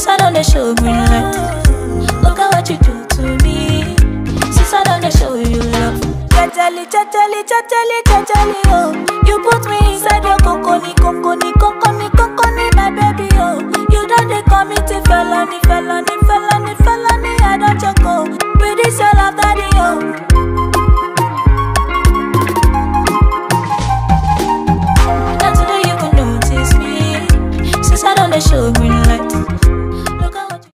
Since I don't show green light? Look at what you do to me. Since I don't show you love? Chatali, chatali, chatali, chatali, oh. You put me inside your coconi, coconi, coconi, coconi, my baby, oh. You don't they commit a felony, felony, felony, felony, I don't choke, oh. With this your love, daddy, oh. show green light.